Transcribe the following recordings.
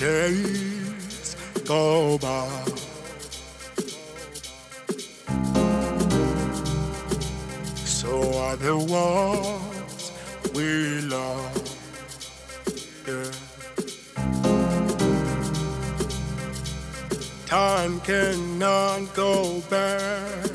days go by. So are the ones we love. Yeah. Time cannot go back.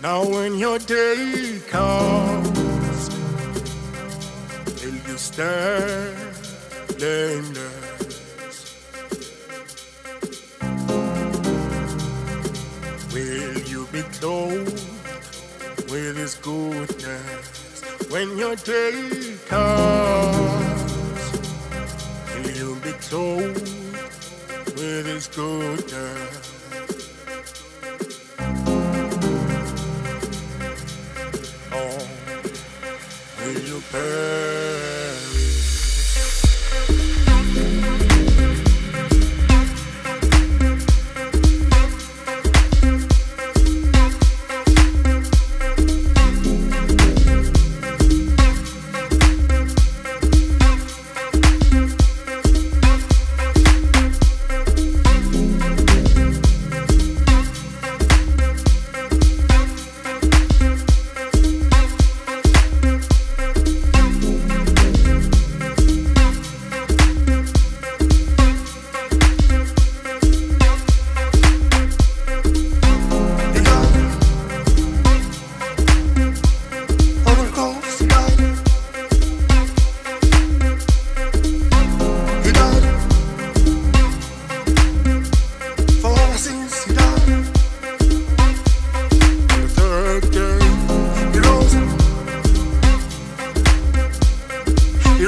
Now when your day comes, will you stand blameless? Will you be clothed with His goodness when your day comes? Will you be clothed with His goodness? Oh, will you perish?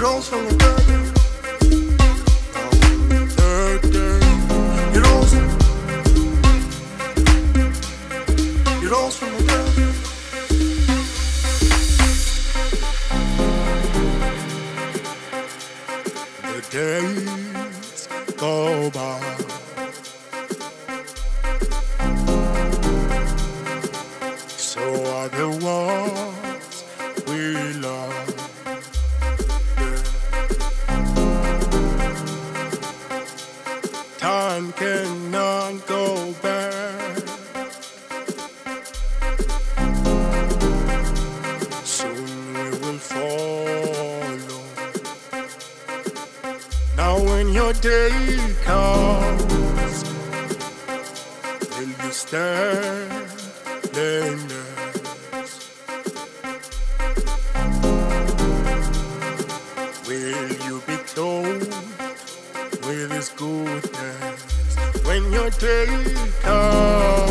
Rose from the dead. the days go by. So are the ones your day comes, will you stand blameless? Will you be clothed with His goodness when your day comes?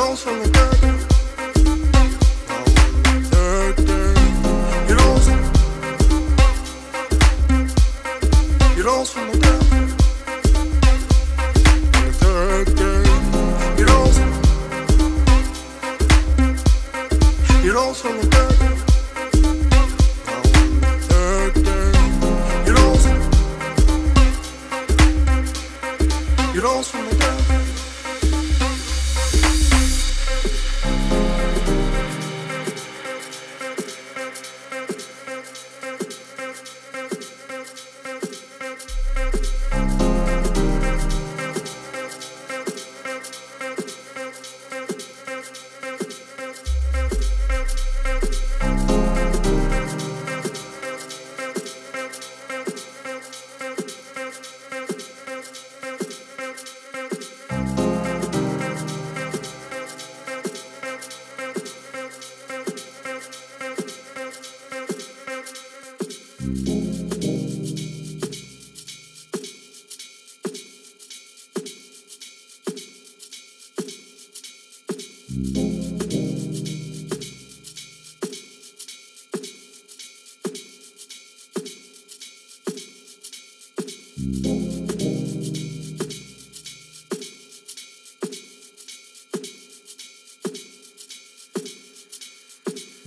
He rose from the dead. third day, He rose. He rose from the dead. on the third day, He rose. He rose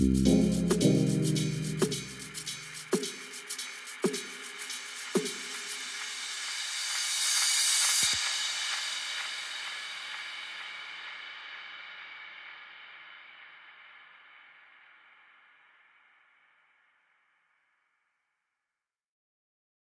from